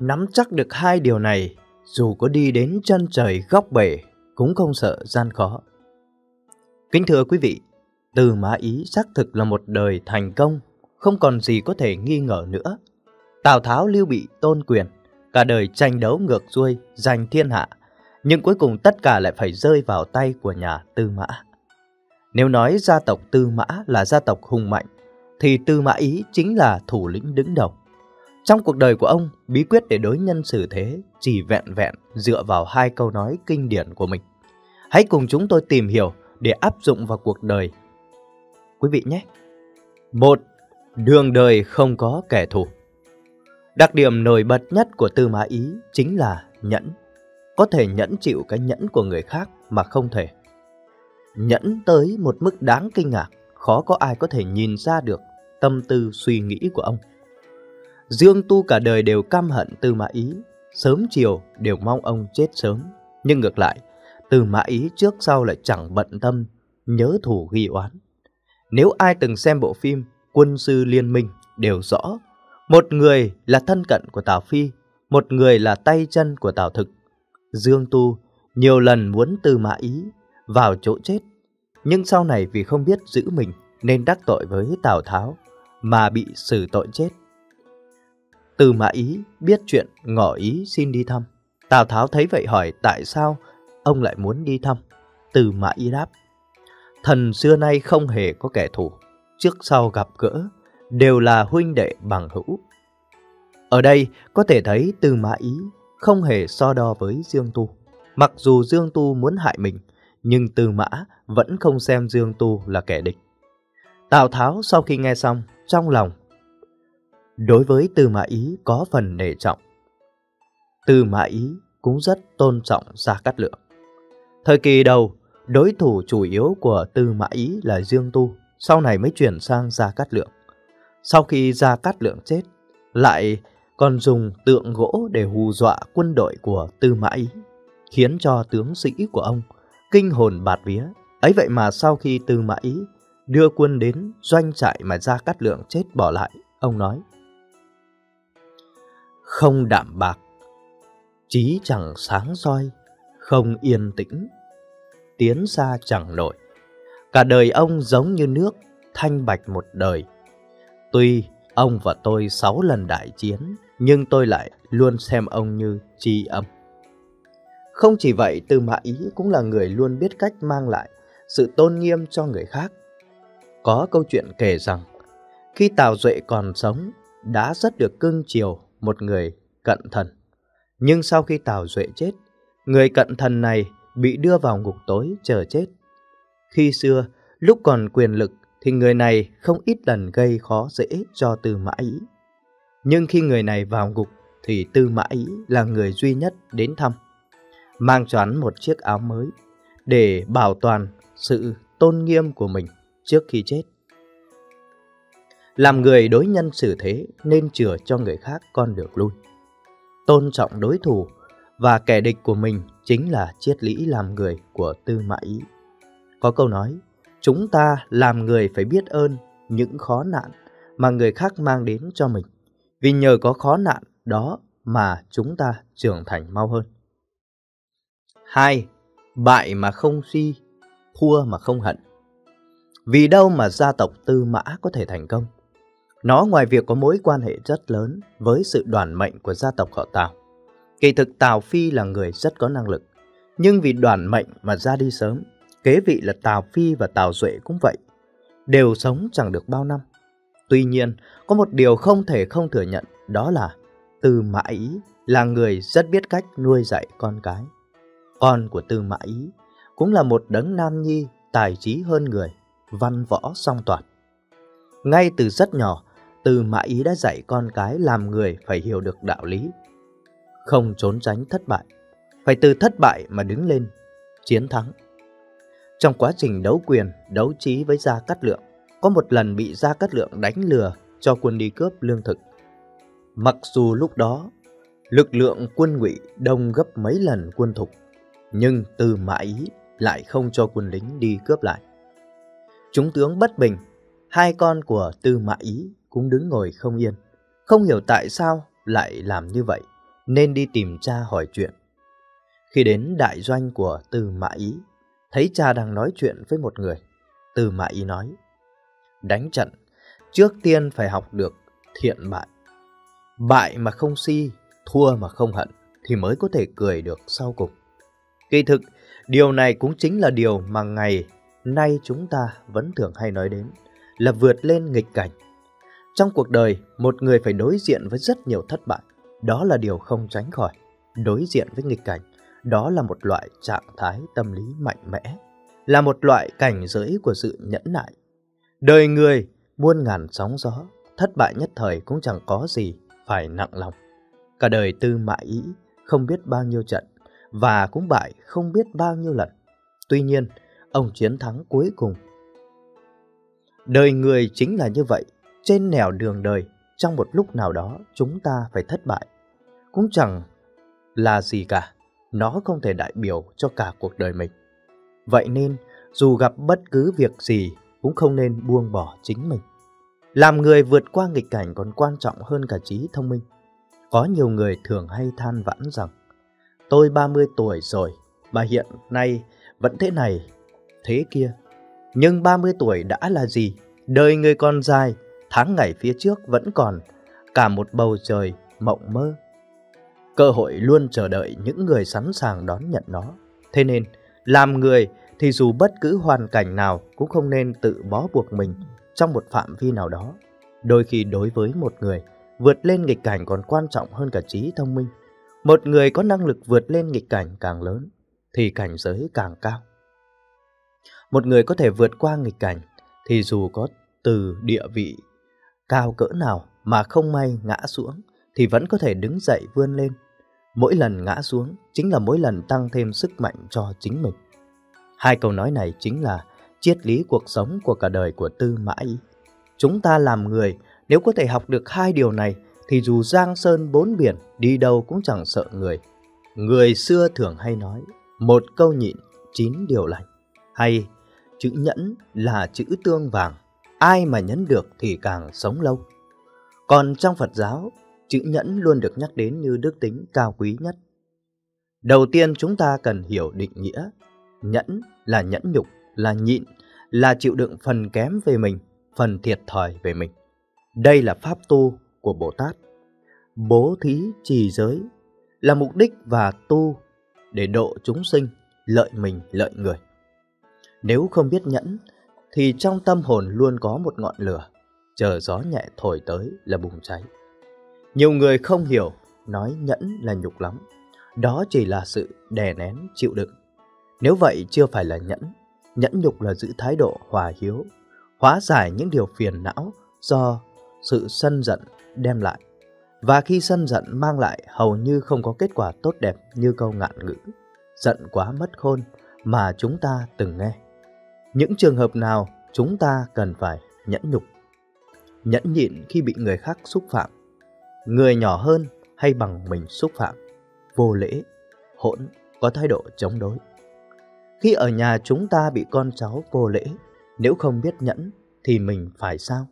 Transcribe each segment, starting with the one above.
Nắm chắc được hai điều này, dù có đi đến chân trời góc bể, cũng không sợ gian khó. Kính thưa quý vị, Tư Mã Ý xác thực là một đời thành công, không còn gì có thể nghi ngờ nữa. Tào Tháo lưu bị tôn quyền, cả đời tranh đấu ngược xuôi, giành thiên hạ, nhưng cuối cùng tất cả lại phải rơi vào tay của nhà Tư Mã. Nếu nói gia tộc Tư Mã là gia tộc hùng mạnh, thì Tư Mã Ý chính là thủ lĩnh đứng đầu. Trong cuộc đời của ông, bí quyết để đối nhân xử thế chỉ vẹn vẹn dựa vào hai câu nói kinh điển của mình. Hãy cùng chúng tôi tìm hiểu để áp dụng vào cuộc đời. Quý vị nhé! Một, đường đời không có kẻ thù. Đặc điểm nổi bật nhất của Tư Mã Ý chính là nhẫn. Có thể nhẫn chịu cái nhẫn của người khác mà không thể. Nhẫn tới một mức đáng kinh ngạc, khó có ai có thể nhìn ra được tâm tư suy nghĩ của ông. Dương Tu cả đời đều căm hận Tư Mã Ý, sớm chiều đều mong ông chết sớm. Nhưng ngược lại, Tư Mã Ý trước sau lại chẳng bận tâm, nhớ thù ghi oán. Nếu ai từng xem bộ phim Quân sư Liên minh đều rõ, một người là thân cận của Tào Phi, một người là tay chân của Tào Thực. Dương Tu nhiều lần muốn Tư Mã Ý vào chỗ chết, nhưng sau này vì không biết giữ mình nên đắc tội với Tào Tháo mà bị xử tội chết. Từ Mã Ý biết chuyện ngỏ ý xin đi thăm. Tào Tháo thấy vậy hỏi tại sao ông lại muốn đi thăm. Từ Mã Ý đáp, thần xưa nay không hề có kẻ thù, trước sau gặp gỡ đều là huynh đệ bằng hữu. Ở đây có thể thấy Từ Mã Ý không hề so đo với Dương Tu. Mặc dù Dương Tu muốn hại mình, nhưng Từ Mã vẫn không xem Dương Tu là kẻ địch. Tào Tháo sau khi nghe xong, trong lòng đối với Tư Mã Ý có phần nể trọng. Tư Mã Ý cũng rất tôn trọng Gia Cát Lượng. Thời kỳ đầu, đối thủ chủ yếu của Tư Mã Ý là Dương Tu, sau này mới chuyển sang Gia Cát Lượng. Sau khi Gia Cát Lượng chết, lại còn dùng tượng gỗ để hù dọa quân đội của Tư Mã Ý, khiến cho tướng sĩ của ông kinh hồn bạt vía. Ấy vậy mà sau khi Tư Mã Ý đưa quân đến doanh trại mà Gia Cát Lượng chết bỏ lại, ông nói không đạm bạc, trí chẳng sáng soi, không yên tĩnh, tiến xa chẳng nổi. Cả đời ông giống như nước, thanh bạch một đời. Tuy ông và tôi sáu lần đại chiến, nhưng tôi lại luôn xem ông như tri âm. Không chỉ vậy, Tư Mã Ý cũng là người luôn biết cách mang lại sự tôn nghiêm cho người khác. Có câu chuyện kể rằng, khi Tào Duệ còn sống, đã rất được cưng chiều một người cận thần. Nhưng sau khi Tào Duệ chết, người cận thần này bị đưa vào ngục tối chờ chết. Khi xưa, lúc còn quyền lực thì người này không ít lần gây khó dễ cho Tư Mã Ý. Nhưng khi người này vào ngục thì Tư Mã Ý là người duy nhất đến thăm. Mang cho hắn một chiếc áo mới để bảo toàn sự tôn nghiêm của mình trước khi chết. Làm người đối nhân xử thế nên chừa cho người khác con được lui. Tôn trọng đối thủ và kẻ địch của mình chính là triết lý làm người của Tư Mã Ý. Có câu nói, chúng ta làm người phải biết ơn những khó nạn mà người khác mang đến cho mình. Vì nhờ có khó nạn đó mà chúng ta trưởng thành mau hơn. 2. Bại mà không suy, thua mà không hận. Vì đâu mà gia tộc Tư Mã có thể thành công? Nó ngoài việc có mối quan hệ rất lớn với sự đoàn mệnh của gia tộc họ Tào. Kỳ thực Tào Phi là người rất có năng lực, nhưng vì đoàn mệnh mà ra đi sớm, kế vị là Tào Phi và Tào Duệ cũng vậy, đều sống chẳng được bao năm. Tuy nhiên, có một điều không thể không thừa nhận, đó là Tư Mã Ý là người rất biết cách nuôi dạy con cái. Con của Tư Mã Ý cũng là một đấng nam nhi tài trí hơn người, văn võ song toàn. Ngay từ rất nhỏ, Tư Mã Ý đã dạy con cái làm người phải hiểu được đạo lý. Không trốn tránh thất bại, phải từ thất bại mà đứng lên, chiến thắng. Trong quá trình đấu quyền, đấu trí với Gia Cát Lượng, có một lần bị Gia Cát Lượng đánh lừa cho quân đi cướp lương thực. Mặc dù lúc đó, lực lượng quân ngụy đông gấp mấy lần quân thục, nhưng Tư Mã Ý lại không cho quân lính đi cướp lại. Chúng tướng bất bình, hai con của Tư Mã Ý cũng đứng ngồi không yên, không hiểu tại sao lại làm như vậy, nên đi tìm cha hỏi chuyện. Khi đến đại doanh của Từ Mã Ý, thấy cha đang nói chuyện với một người. Từ Mã Ý nói, đánh trận, trước tiên phải học được thiện bại. Bại mà không si, thua mà không hận, thì mới có thể cười được sau cùng. Kỳ thực, điều này cũng chính là điều mà ngày nay chúng ta vẫn thường hay nói đến, là vượt lên nghịch cảnh. Trong cuộc đời, một người phải đối diện với rất nhiều thất bại, đó là điều không tránh khỏi. Đối diện với nghịch cảnh, đó là một loại trạng thái tâm lý mạnh mẽ, là một loại cảnh giới của sự nhẫn nại. Đời người, muôn ngàn sóng gió, thất bại nhất thời cũng chẳng có gì phải nặng lòng. Cả đời tư mã ý, không biết bao nhiêu trận, và cũng bại không biết bao nhiêu lần. Tuy nhiên, ông chiến thắng cuối cùng. Đời người chính là như vậy, trên nẻo đường đời, trong một lúc nào đó chúng ta phải thất bại. Cũng chẳng là gì cả, nó không thể đại biểu cho cả cuộc đời mình. Vậy nên, dù gặp bất cứ việc gì cũng không nên buông bỏ chính mình. Làm người vượt qua nghịch cảnh còn quan trọng hơn cả trí thông minh. Có nhiều người thường hay than vãn rằng Tôi 30 tuổi rồi mà hiện nay vẫn thế này, thế kia. Nhưng 30 tuổi đã là gì? Đời người còn dài, tháng ngày phía trước vẫn còn cả một bầu trời mộng mơ. Cơ hội luôn chờ đợi những người sẵn sàng đón nhận nó. Thế nên, làm người thì dù bất cứ hoàn cảnh nào cũng không nên tự bó buộc mình trong một phạm vi nào đó. Đôi khi đối với một người, vượt lên nghịch cảnh còn quan trọng hơn cả trí thông minh. Một người có năng lực vượt lên nghịch cảnh càng lớn, thì cảnh giới càng cao. Một người có thể vượt qua nghịch cảnh, thì dù có từ địa vị cao cỡ nào mà không may ngã xuống, thì vẫn có thể đứng dậy vươn lên. Mỗi lần ngã xuống chính là mỗi lần tăng thêm sức mạnh cho chính mình. Hai câu nói này chính là triết lý cuộc sống của cả đời của Tư Mã Ý. Chúng ta làm người, nếu có thể học được hai điều này, thì dù giang sơn bốn biển, đi đâu cũng chẳng sợ người. Người xưa thường hay nói, một câu nhịn, chín điều lành. Hay, chữ nhẫn là chữ tương vàng, ai mà nhẫn được thì càng sống lâu. Còn trong Phật giáo, chữ nhẫn luôn được nhắc đến như đức tính cao quý nhất. Đầu tiên chúng ta cần hiểu định nghĩa. Nhẫn là nhẫn nhục, là nhịn, là chịu đựng phần kém về mình, phần thiệt thòi về mình. Đây là pháp tu của Bồ Tát. Bố thí trì giới là mục đích và tu để độ chúng sinh, lợi mình, lợi người. Nếu không biết nhẫn, thì trong tâm hồn luôn có một ngọn lửa, chờ gió nhẹ thổi tới là bùng cháy. Nhiều người không hiểu, nói nhẫn là nhục lắm. Đó chỉ là sự đè nén, chịu đựng. Nếu vậy chưa phải là nhẫn, nhẫn nhục là giữ thái độ hòa hiếu, hóa giải những điều phiền não do sự sân giận đem lại. Và khi sân giận mang lại hầu như không có kết quả tốt đẹp như câu ngạn ngữ, giận quá mất khôn mà chúng ta từng nghe. Những trường hợp nào chúng ta cần phải nhẫn nhục, nhẫn nhịn khi bị người khác xúc phạm, người nhỏ hơn hay bằng mình xúc phạm, vô lễ, hỗn, có thái độ chống đối. Khi ở nhà chúng ta bị con cháu vô lễ, nếu không biết nhẫn thì mình phải sao?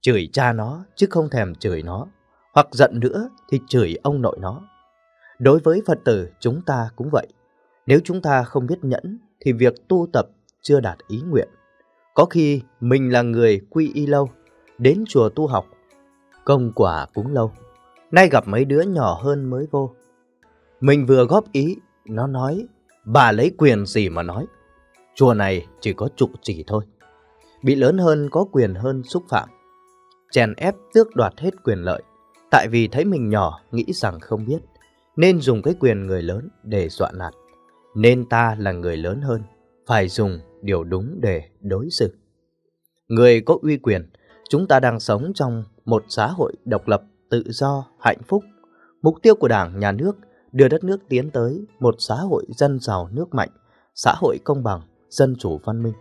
Chửi cha nó chứ không thèm chửi nó, hoặc giận nữa thì chửi ông nội nó. Đối với Phật tử chúng ta cũng vậy. Nếu chúng ta không biết nhẫn thì việc tu tập chưa đạt ý nguyện. Có khi mình là người quy y lâu, đến chùa tu học, công quả cũng lâu. Nay gặp mấy đứa nhỏ hơn mới vô. Mình vừa góp ý, nó nói, bà lấy quyền gì mà nói. Chùa này chỉ có trụ trì thôi. Bị lớn hơn có quyền hơn xúc phạm. Chèn ép tước đoạt hết quyền lợi. Tại vì thấy mình nhỏ, nghĩ rằng không biết. Nên dùng cái quyền người lớn để dọa nạt. Nên ta là người lớn hơn, phải dùng điều đúng để đối xử. Người có uy quyền, chúng ta đang sống trong một xã hội độc lập, tự do, hạnh phúc. Mục tiêu của Đảng, Nhà nước đưa đất nước tiến tới một xã hội dân giàu nước mạnh, xã hội công bằng, dân chủ văn minh.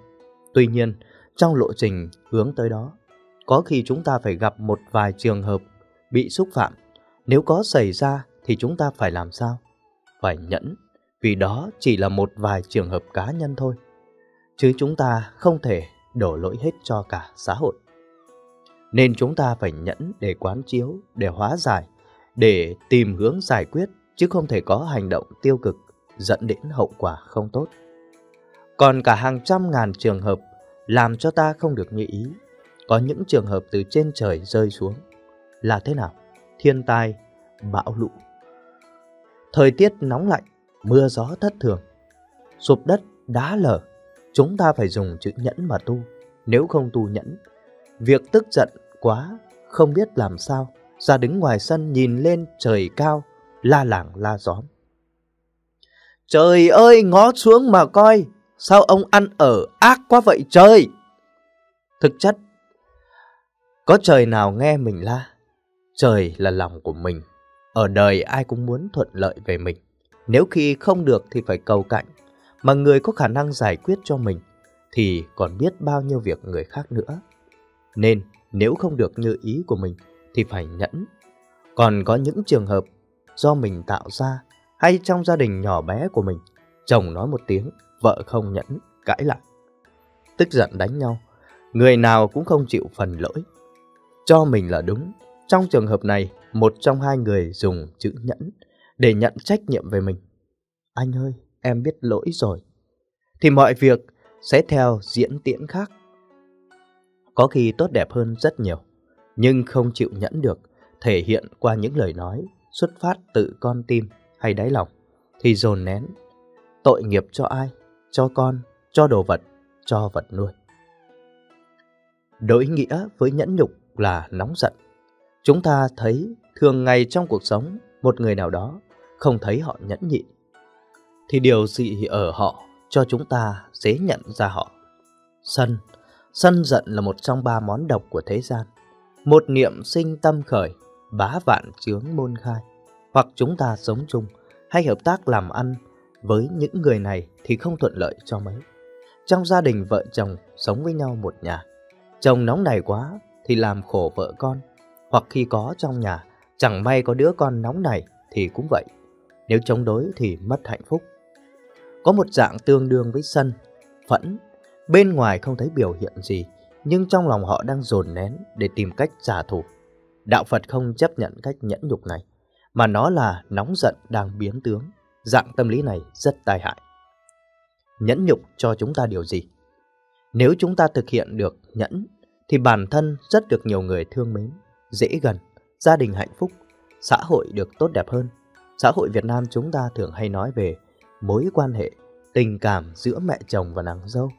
Tuy nhiên, trong lộ trình hướng tới đó, có khi chúng ta phải gặp một vài trường hợp bị xúc phạm. Nếu có xảy ra thì chúng ta phải làm sao? Phải nhẫn, vì đó chỉ là một vài trường hợp cá nhân thôi chứ chúng ta không thể đổ lỗi hết cho cả xã hội. Nên chúng ta phải nhẫn để quán chiếu, để hóa giải để tìm hướng giải quyết chứ không thể có hành động tiêu cực dẫn đến hậu quả không tốt. Còn cả hàng trăm ngàn trường hợp làm cho ta không được như ý. Có những trường hợp từ trên trời rơi xuống. Là thế nào? Thiên tai, bão lũ. Thời tiết nóng lạnh, mưa gió thất thường. Sụp đất, đá lở. Chúng ta phải dùng chữ nhẫn mà tu. Nếu không tu nhẫn, việc tức giận quá, không biết làm sao. Ra đứng ngoài sân nhìn lên trời cao, la làng la gióm. Trời ơi, ngó xuống mà coi, sao ông ăn ở ác quá vậy trời? Thực chất, có trời nào nghe mình la? Trời là lòng của mình. Ở đời ai cũng muốn thuận lợi về mình. Nếu khi không được thì phải cầu cạnh. Mà người có khả năng giải quyết cho mình thì còn biết bao nhiêu việc người khác nữa. Nên nếu không được như ý của mình thì phải nhẫn. Còn có những trường hợp do mình tạo ra hay trong gia đình nhỏ bé của mình, chồng nói một tiếng, vợ không nhẫn, cãi lại. Tức giận đánh nhau, người nào cũng không chịu phần lỗi. Cho mình là đúng. Trong trường hợp này, một trong hai người dùng chữ nhẫn để nhận trách nhiệm về mình. Anh ơi, em biết lỗi rồi. Thì mọi việc sẽ theo diễn tiễn khác. Có khi tốt đẹp hơn rất nhiều, nhưng không chịu nhẫn được, thể hiện qua những lời nói xuất phát từ con tim hay đáy lòng, thì dồn nén. Tội nghiệp cho ai? Cho con, cho đồ vật, cho vật nuôi. Đối nghĩa với nhẫn nhục là nóng giận. Chúng ta thấy thường ngày trong cuộc sống một người nào đó không thấy họ nhẫn nhịn. Thì điều dị ở họ cho chúng ta dễ nhận ra họ. Sân, sân giận là một trong ba món độc của thế gian. Một niệm sinh tâm khởi, bá vạn chướng môn khai. Hoặc chúng ta sống chung hay hợp tác làm ăn với những người này thì không thuận lợi cho mấy. Trong gia đình vợ chồng sống với nhau một nhà, chồng nóng này quá thì làm khổ vợ con. Hoặc khi có trong nhà, chẳng may có đứa con nóng này thì cũng vậy. Nếu chống đối thì mất hạnh phúc. Có một dạng tương đương với sân, phẫn. Bên ngoài không thấy biểu hiện gì, nhưng trong lòng họ đang dồn nén để tìm cách trả thù. Đạo Phật không chấp nhận cách nhẫn nhục này, mà nó là nóng giận đang biến tướng. Dạng tâm lý này rất tai hại. Nhẫn nhục cho chúng ta điều gì? Nếu chúng ta thực hiện được nhẫn, thì bản thân rất được nhiều người thương mến, dễ gần, gia đình hạnh phúc, xã hội được tốt đẹp hơn. Xã hội Việt Nam chúng ta thường hay nói về mối quan hệ, tình cảm giữa mẹ chồng và nàng dâu.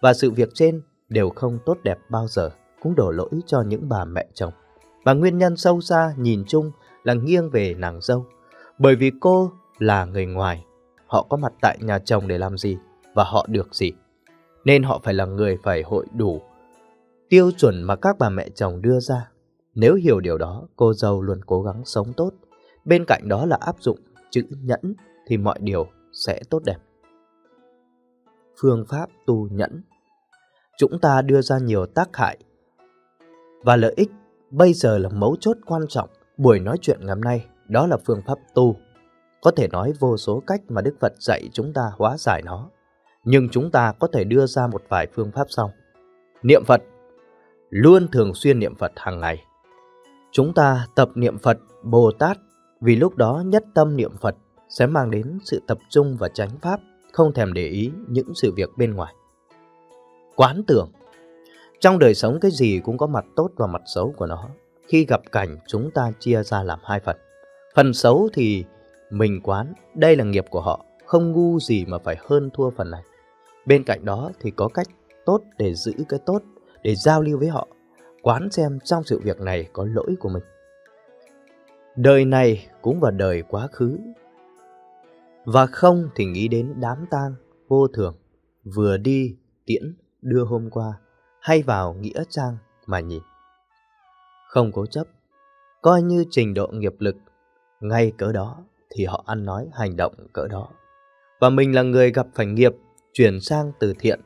Và sự việc trên đều không tốt đẹp bao giờ, cũng đổ lỗi cho những bà mẹ chồng. Và nguyên nhân sâu xa nhìn chung là nghiêng về nàng dâu. Bởi vì cô là người ngoài, họ có mặt tại nhà chồng để làm gì và họ được gì. Nên họ phải là người phải hội đủ tiêu chuẩn mà các bà mẹ chồng đưa ra. Nếu hiểu điều đó, cô dâu luôn cố gắng sống tốt. Bên cạnh đó là áp dụng chữ nhẫn thì mọi điều sẽ tốt đẹp. Phương pháp tu nhẫn Chúng ta đưa ra nhiều tác hại và lợi ích bây giờ là mấu chốt quan trọng. Buổi nói chuyện ngày hôm nay, đó là phương pháp tu. Có thể nói vô số cách mà Đức Phật dạy chúng ta hóa giải nó. Nhưng chúng ta có thể đưa ra một vài phương pháp sau. Niệm Phật Luôn thường xuyên niệm Phật hàng ngày. Chúng ta tập niệm Phật Bồ Tát vì lúc đó nhất tâm niệm Phật sẽ mang đến sự tập trung và tránh pháp, không thèm để ý những sự việc bên ngoài. Quán tưởng Trong đời sống cái gì cũng có mặt tốt và mặt xấu của nó. Khi gặp cảnh chúng ta chia ra làm hai phần. Phần xấu thì mình quán, đây là nghiệp của họ, không ngu gì mà phải hơn thua phần này. Bên cạnh đó thì có cách tốt để giữ cái tốt, để giao lưu với họ, quán xem trong sự việc này có lỗi của mình. Đời này cũng vào đời quá khứ và không thì nghĩ đến đám tang vô thường vừa đi tiễn đưa hôm qua hay vào nghĩa trang mà nhìn. Không cố chấp, coi như trình độ nghiệp lực ngay cỡ đó thì họ ăn nói hành động cỡ đó. Và mình là người gặp phải nghiệp chuyển sang từ thiện,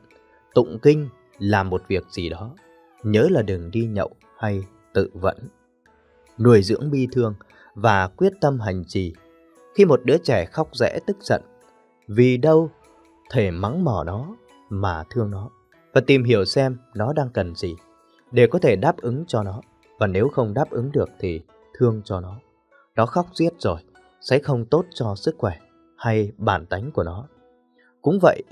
tụng kinh, làm một việc gì đó. Nhớ là đừng đi nhậu hay tự vẫn. Nuôi dưỡng bi thương và quyết tâm hành trì khi một đứa trẻ khóc rẽ tức giận, vì đâu thể mắng mỏ nó mà thương nó và tìm hiểu xem nó đang cần gì để có thể đáp ứng cho nó và nếu không đáp ứng được thì thương cho nó. nó khóc giết rồi sẽ không tốt cho sức khỏe hay bản tánh của nó. Cũng vậy,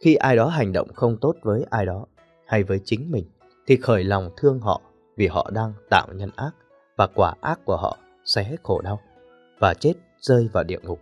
khi ai đó hành động không tốt với ai đó hay với chính mình thì khởi lòng thương họ vì họ đang tạo nhân ác và quả ác của họ sẽ khổ đau và chết rơi vào địa ngục.